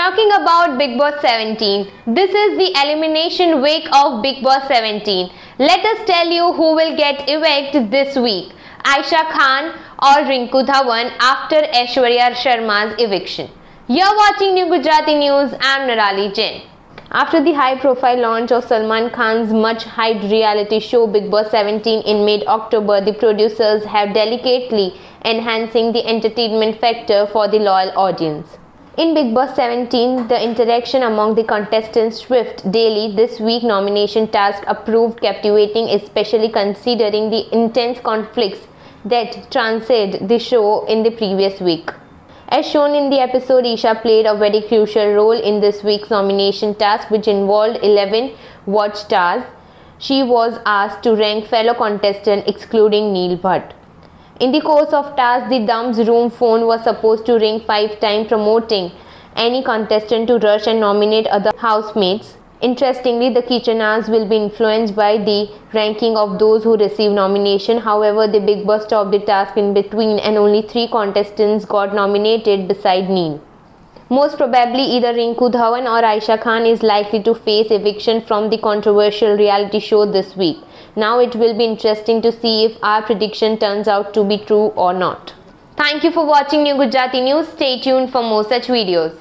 Talking about Bigg Boss 17, this is the elimination week of Bigg Boss 17. Let us tell you who will get evicted this week. Ayesha Khan or Rinku Dhawan after Aishwarya Sharma's eviction. You're watching New Gujarati News. I'm Nirali Jain. After the high profile launch of Salman Khan's much hyped reality show Bigg Boss 17 in mid October, the producers have delicately enhancing the entertainment factor for the loyal audience. In Bigg Boss 17, the interaction among the contestants swift daily this week nomination task approved captivating especially considering the intense conflicts that transcend the show in the previous week. As shown in the episode, Isha played a very crucial role in this week's nomination task, which involved 11 watch stars. She was asked to rank fellow contestants, excluding Neil Bhatt. In the course of task, the Dum's room phone was supposed to ring five times, promoting any contestant to rush and nominate other housemates. Interestingly, the kitcheners will be influenced by the ranking of those who receive nomination. However, the Bigg Boss stopped the task in between and only three contestants got nominated beside Neil. Most probably either Rinku Dhawan or Ayesha Khan is likely to face eviction from the controversial reality show this week. Now it will be interesting to see if our prediction turns out to be true or not. Thank you for watching New Gujarati News. Stay tuned for more such videos.